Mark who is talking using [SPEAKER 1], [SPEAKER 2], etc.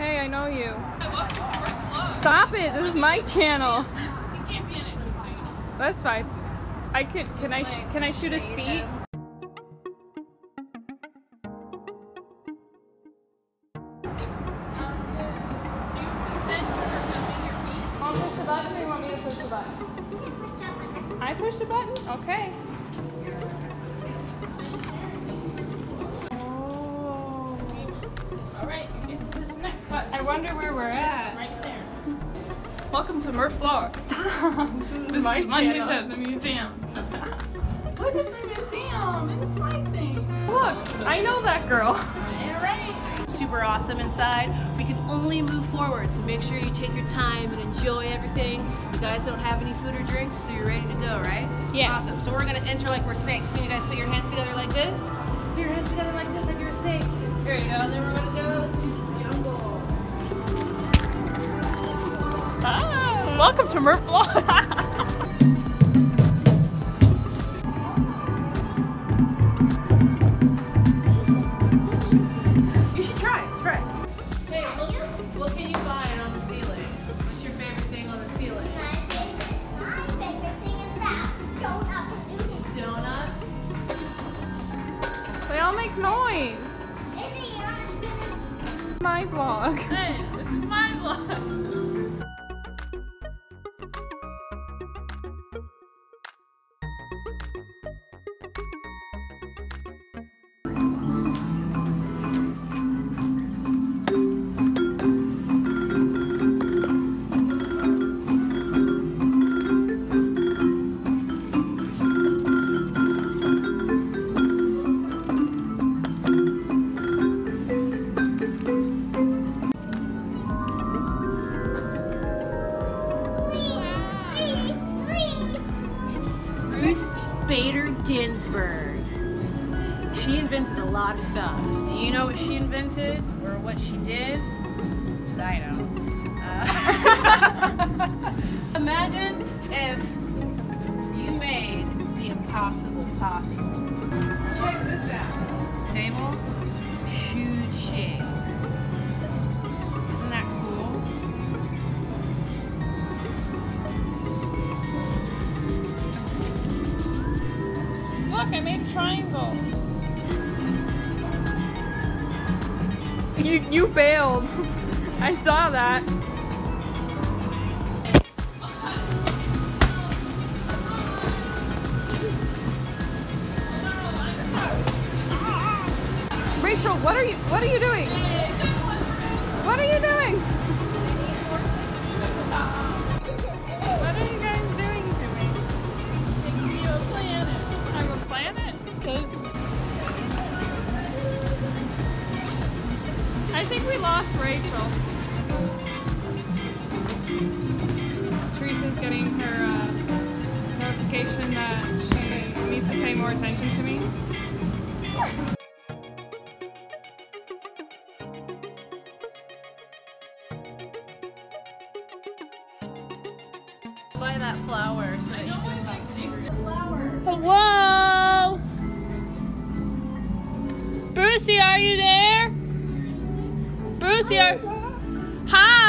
[SPEAKER 1] Hey, I know you. Stop it. This is my channel. That's fine. I can. Can I? Can I shoot his feet? I push the button. Okay. Oh.
[SPEAKER 2] All right,
[SPEAKER 1] wonder where we're at.
[SPEAKER 2] Right there. Welcome to Murph Vlogs. This is
[SPEAKER 1] My
[SPEAKER 2] Mondays
[SPEAKER 1] channel.
[SPEAKER 2] at the museum. what is a museum and it's my thing.
[SPEAKER 1] Look, I know that girl.
[SPEAKER 2] All right.
[SPEAKER 3] super awesome inside. We can only move forward, so make sure you take your time and enjoy everything. You guys don't have any food or drinks, so you're ready to go, right?
[SPEAKER 1] Yeah.
[SPEAKER 3] Awesome. So we're gonna enter like we're snakes. Can you guys put your hands together like this? Put your hands together like this, like you're a snake. There you go. And then we're ceiling? What's your favorite thing on the ceiling? My favorite thing is that donut.
[SPEAKER 1] they all make noise. My vlog.
[SPEAKER 2] Hey, this is my vlog.
[SPEAKER 3] Bader Ginsburg. She invented a lot of stuff. Do you know what she invented or what she did? I know. Uh, imagine if you made the impossible possible. Check this out. Table, huge shape.
[SPEAKER 1] Look, I made a triangle. You you bailed. I saw that. Rachel, what are you what are you doing? I think we lost Rachel. Teresa's getting her uh, notification that she needs to pay more attention to me.
[SPEAKER 3] Buy that flower so that you can like
[SPEAKER 1] Hello? Brucey, are you there? Marusio. Hi.